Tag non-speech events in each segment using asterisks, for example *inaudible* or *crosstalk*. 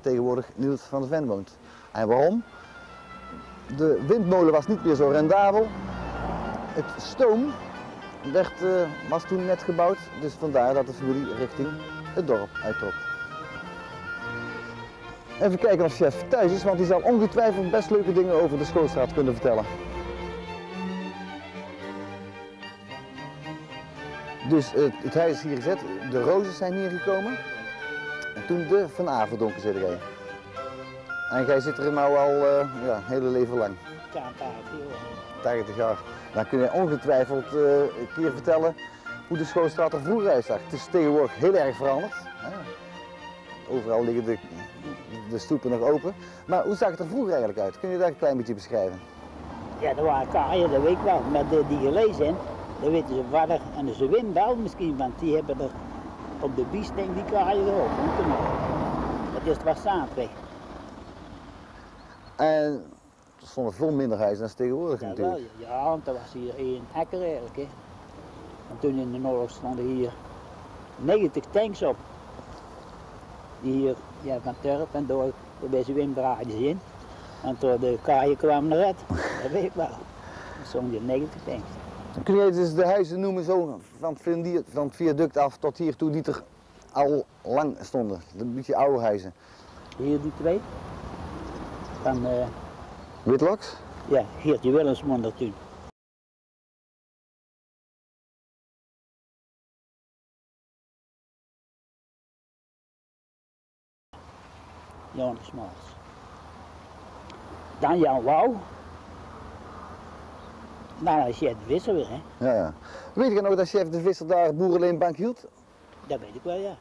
tegenwoordig Niels van der Ven woont. En waarom? De windmolen was niet meer zo rendabel. Het stoom werd, eh, was toen net gebouwd, dus vandaar dat de familie richting het dorp uittrok. Even kijken of chef thuis is, want die zal ongetwijfeld best leuke dingen over de schoolstraat kunnen vertellen. Dus eh, het huis is hier gezet, de rozen zijn hier gekomen. En toen de Van Averdonken zit jij. En jij zit er nou al uh, ja, hele leven lang. Ja, een paar keer. 80 jaar. Dan kun je ongetwijfeld uh, een keer vertellen hoe de schoolstraat er vroeger uitzag. Het is tegenwoordig heel erg veranderd. Overal liggen de, de stoepen nog open. Maar hoe zag het er vroeger eigenlijk uit? Kun je dat een klein beetje beschrijven? Ja, er waren kaaien, dat weet ik wel. De, die gelezen zijn, dat weten ze vader en ze Wim wel misschien, want die hebben er op de biest denk die kaaien erop. Dat is het was zaadweg. En er stonden veel minder huizen dan tegenwoordig ja, natuurlijk. Wel, ja, want er was hier één hekker eigenlijk. Hè. En toen in de oorlog stonden hier 90 tanks op. Die hier ja, van Turp en door, door deze Wim draaiden ze in. En door de kaaien kwamen eruit. *laughs* Dat weet ik wel. Er stonden hier 90 tanks. Dus de huizen noemen zo van het, viaduct, van het viaduct af tot hier toe die er al lang stonden? Een beetje oude huizen. Hier die twee. Van uh, Witloks? ja, Geertje Willemsman toen. Jan Smaals. Dan Jan Wouw. Nou, is chef de Visser weer, hè? Ja, ja. Weet je nog dat chef de Visser daar boerenleenbank hield? Dat weet ik wel, ja.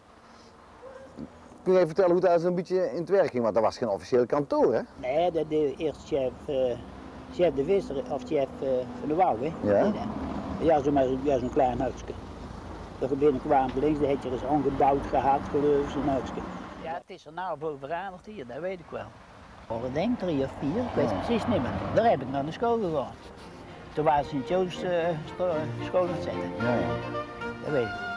Kun je vertellen hoe dat zo'n beetje in het werk ging? Want dat was geen officieel kantoor, hè? Nee, dat deed eerst chef, uh, chef de Visser of chef uh, van de Wouw, hè? Ja. Nee, ja, zo'n zo ja, zo klein huisje. Toen binnen kwamen links, dat had je dus ongebouwd gehad, geloof zo'n huisje. Ja, het is er nou bovenaan hier, dat weet ik wel. Ik denk drie of vier, ik weet het precies niet meer. Daar heb ik naar de school gegaan. Toen waren ze in Joos uh, school aan het zetten. Ja, ja. Dat weet ik.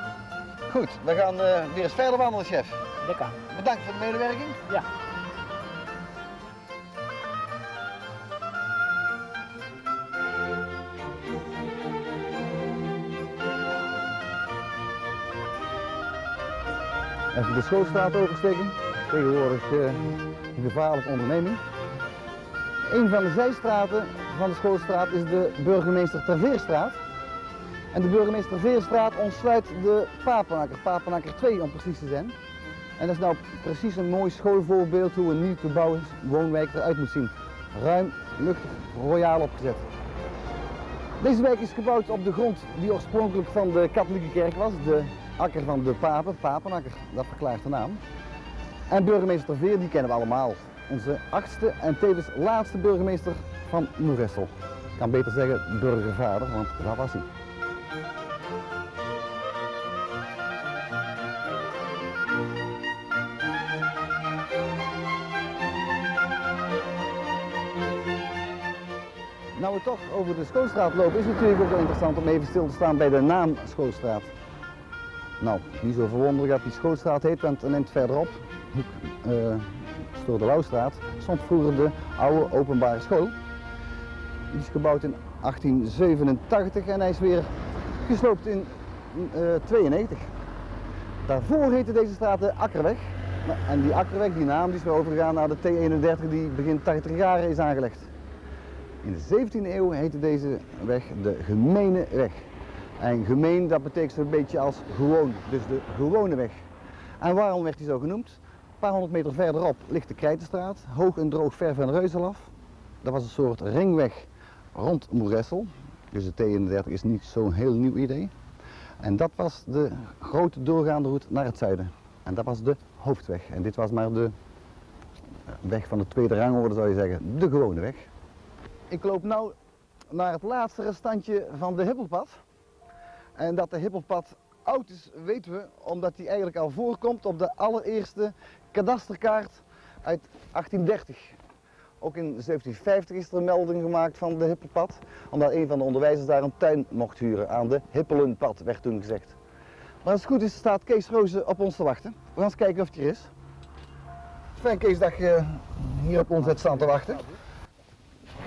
Goed, we gaan uh, weer eens verder wandelen, chef. Dat kan. Bedankt voor de medewerking. Ja. Even de schoolstraat oversteken. Tegenwoordig uh, een gevaarlijke onderneming. Een van de zijstraten van de schoolstraat is de burgemeester Terveerstraat. En de burgemeester Terveerstraat ontsluit de Papenakker, Papenakker 2 om precies te zijn. En dat is nou precies een mooi schoolvoorbeeld hoe een nieuw te bouwen woonwijk eruit moet zien. Ruim, luchtig, royaal opgezet. Deze wijk is gebouwd op de grond die oorspronkelijk van de katholieke kerk was, de akker van de papen, Papenakker, dat verklaart de naam. En burgemeester Terveer, die kennen we allemaal. Onze achtste en tevens laatste burgemeester van Moeressel. Ik kan beter zeggen burgervader, want dat was hij. Nou we toch over de Schoolstraat lopen, is het natuurlijk ook wel interessant om even stil te staan bij de naam Schoolstraat. Nou, niet zo verwonderlijk dat die Schoolstraat heet, want een eind verderop, uh, door de Wouwstraat, stond vroeger de oude openbare school. Die is gebouwd in 1887 en hij is weer gesloopt in 1992. Daarvoor heette deze straat de Akkerweg. En die Akkerweg, die naam, is weer overgegaan naar de T31 die begin 80 jaar is aangelegd. In de 17e eeuw heette deze weg de Gemene Weg. En gemeen, dat betekent een beetje als gewoon, dus de gewone weg. En waarom werd die zo genoemd? Een paar honderd meter verderop ligt de Krijtenstraat, hoog en droog ver van Reuzelaf. Dat was een soort ringweg rond Moeressel. Dus de T31 is niet zo'n heel nieuw idee. En dat was de grote doorgaande route naar het zuiden. En dat was de hoofdweg. En dit was maar de weg van de tweede rangorde zou je zeggen, de gewone weg. Ik loop nu naar het laatste restantje van de Hippelpad. En dat de Hippelpad oud is, weten we, omdat die eigenlijk al voorkomt op de allereerste kadasterkaart uit 1830. Ook in 1750 is er een melding gemaakt van de Hippelpad, omdat een van de onderwijzers daar een tuin mocht huren aan de Hippelenpad, werd toen gezegd. Maar als het goed is, staat Kees Rozen op ons te wachten. We gaan eens kijken of hij er is. Fijn Kees dat je hier op ons hebt staan te wachten.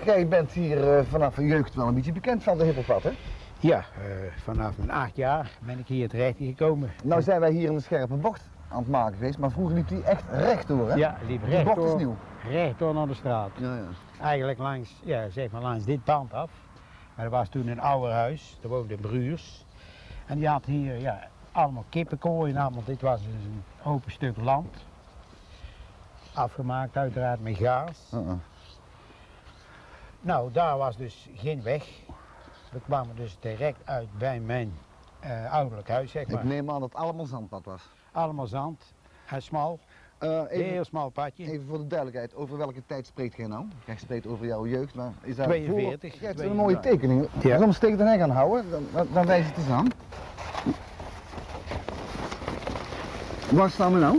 Jij bent hier eh, vanaf je jeugd wel een beetje bekend van de hippelpad, hè? Ja, eh, vanaf mijn acht jaar ben ik hier terecht gekomen. Nou zijn wij hier een scherpe bocht aan het maken geweest, maar vroeger liep die echt rechtdoor, hè? Ja, liep Die bocht is rechtdoor, nieuw. rechtdoor naar de straat. Ja, ja. Eigenlijk langs, ja, zeg maar langs dit pand af. Maar er was toen een ouder huis, daar woonden Bruurs. En die had hier ja, allemaal kippenkooien, allemaal, dit was dus een open stuk land. Afgemaakt uiteraard met gaas. Nou, daar was dus geen weg. We kwamen dus direct uit bij mijn eh, ouderlijk huis, zeg Ik maar. neem aan dat het allemaal zandpad was. Allemaal zand en smal, Eh, even, heel smal padje. even voor de duidelijkheid, over welke tijd spreekt jij nou? Jij spreekt over jouw jeugd, maar is dat 42. Voor... Ja, het is een mooie 42. tekening. Ja. Soms de heg aan houden, dan, dan, wijs het eens aan. Waar staan we nou?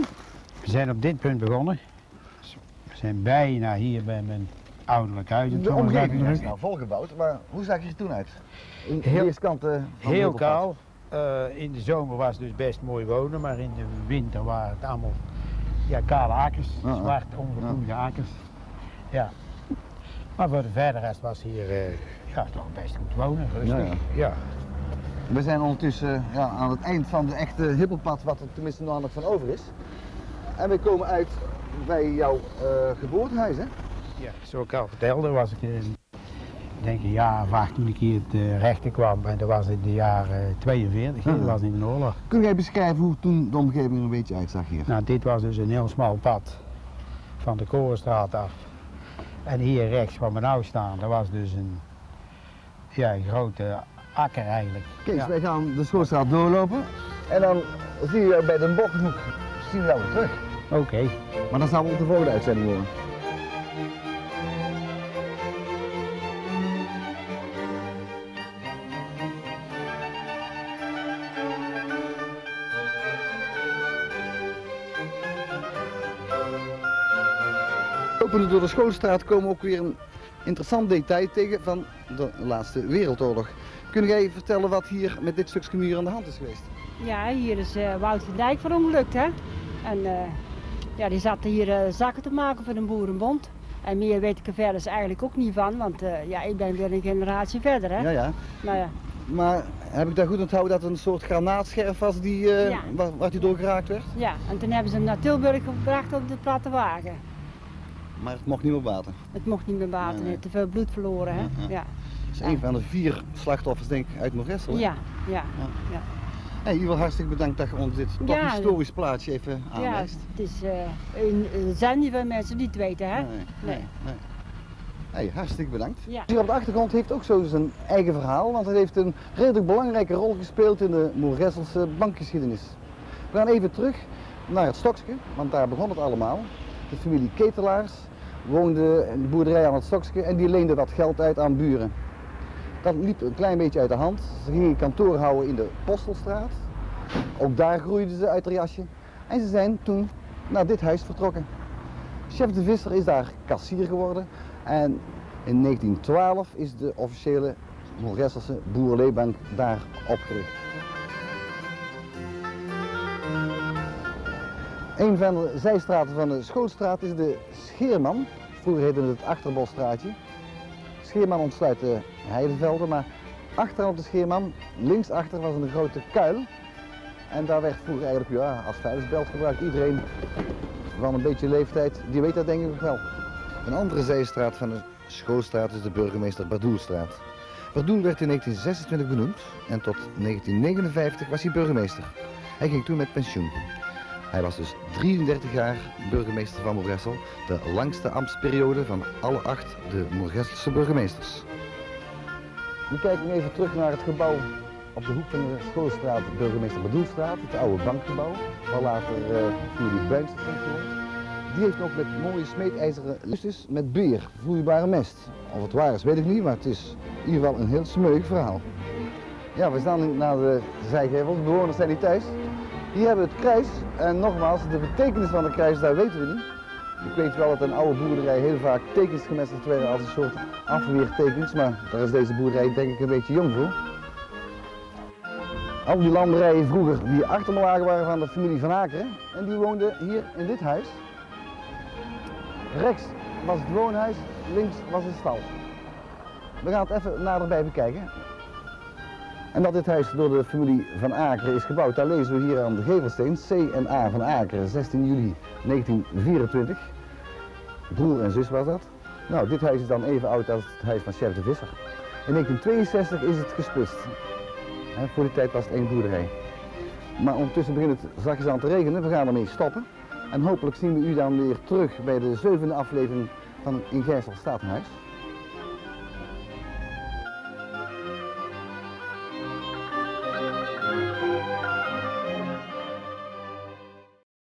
We zijn op dit punt begonnen. We zijn bijna hier bij mijn ouderlijk huis. De omgeving is nou volgebouwd, maar hoe zag je er toen uit? In de Heel- eerste kant eh, de Heel kaal. Eh, in de zomer was het dus best mooi wonen, maar in de winter waren het allemaal ja, kale Ja, ja. zwart ongegroeide akkers. Ja. Maar voor de verder rest was hier eh, ja, toch best goed wonen, rustig. Ja, ja. ja. We zijn ondertussen eh, ja, aan het eind van de echte hippelpad, wat er tenminste nog van over is. En we komen uit bij jouw eh, geboortehuis, hè? Ja, zoals ik al vertelde, was ik ik denk een jaar of acht toen ik hier het eh, rechten kwam. En dat was in de jaren 42, hè, dat was in de oorlog. Kun jij beschrijven hoe toen de omgeving er een beetje uitzag hier? Nou, dit was dus een heel smal pad van de Korenstraat af. En hier rechts waar we nou staan, dat was dus een, ja, een grote akker eigenlijk. Kees, Ja. wij gaan de schoolstraat doorlopen en dan zie je bij de Bokkenhoek zien we terug. Oké. Maar dan zou we op de volgende uitzending worden. Lopende door de schoolstraat komen we ook weer een interessant detail tegen van de laatste wereldoorlog. Kun jij vertellen wat hier met dit stukje muur aan de hand is geweest? Ja, hier is eh, Wout van Dijk verongelukt, hè. En eh, ja, die zat hier eh, zakken te maken voor de Boerenbond. En meer weet ik er verder eigenlijk ook niet van, want ja, ik ben weer een generatie verder, hè. Ja, ja. Nou ja, Maar heb ik daar goed onthouden dat het een soort granaatscherf was die, Ja. waar, waar die door geraakt werd? ja, en toen hebben ze hem naar Tilburg gebracht op de platte wagen. Maar het mocht niet meer baten. Het mocht niet meer Nee, nee. te veel bloed verloren, hè. Ja, ja. Ja, Dat is een van de vier slachtoffers denk ik uit Morestel. hè? ja, ja. ja. Hey, Ivo, hartstikke bedankt dat je ons dit toch Ja. historisch plaatsje even Ja, aanwijst. het is, een- er zijn niet veel mensen die het weten, hè. Nee, nee, Nee. nee. Hey, hartstikke bedankt. Ja. Hier op de achtergrond heeft ook zo zijn eigen verhaal, want het heeft een redelijk belangrijke rol gespeeld in de Moeresselse bankgeschiedenis. We gaan even terug naar het Stokske, want daar begon het allemaal. De familie Ketelaars woonde de boerderij aan het Stokske en die leende dat geld uit aan buren. Dat liep een klein beetje uit de hand. Ze gingen kantoor houden in de Postelstraat. Ook daar groeiden ze uit haar jasje. En ze zijn toen naar dit huis vertrokken. Chef de Visser is daar kassier geworden. En in 1912 is de officiële Moeresselse Boerleebank daar opgericht. Een van de zijstraten van de Schoolstraat is de Scheerman. Vroeger heette het Achterbosstraatje. Scheerman ontsluit de heidevelden, maar achterop de Scheerman, linksachter was een grote kuil. En daar werd vroeger eigenlijk ja, als veiligheidsbelt gebruikt. Iedereen van een beetje leeftijd, die weet dat denk ik wel. Een andere zijstraat van de Schoolstraat is de burgemeester Bardoelstraat. Bardoel werd in 1926 benoemd en tot 1959 was hij burgemeester. Hij ging toen met pensioen. Hij was dus 33 jaar burgemeester van Moergessel, de langste ambtsperiode van alle acht de Moergesselse burgemeesters. We kijken nu even terug naar het gebouw op de hoek van de Schoolstraat, burgemeester Bedoelstraat, het oude bankgebouw, waar later uh, familie Buins heeft gewoond. Die heeft ook met mooie smeedijzeren lustes met beer, vloeibare mest. Of het waar is, weet ik niet, maar het is in ieder geval een heel smeuig verhaal. Ja, we staan naar de zijgevels, de bewoners zijn niet thuis. Hier hebben we het kruis en nogmaals, de betekenis van het kruis, daar weten we niet. Ik weet wel dat een oude boerderij heel vaak tekens gemesteld werden als een soort afweertekens, maar daar is deze boerderij denk ik een beetje jong voor. Al die landerijen vroeger die achter me lagen waren van de familie Van Akeren en die woonden hier in dit huis. Rechts was het woonhuis, links was het stal. We gaan het even naderbij bekijken. En dat dit huis door de familie Van Akeren is gebouwd, daar lezen we hier aan de gevelsteen. C en A van Akeren, 16 juli 1924. Broer en zus was dat. Nou, dit huis is dan even oud als het huis van Chef de Visser. In 1962 is het gesplitst. Voor die tijd was het één boerderij. Maar ondertussen begint het zachtjes aan te regenen. We gaan ermee stoppen. En hopelijk zien we u dan weer terug bij de zevende aflevering van In Gijssel staat een huis.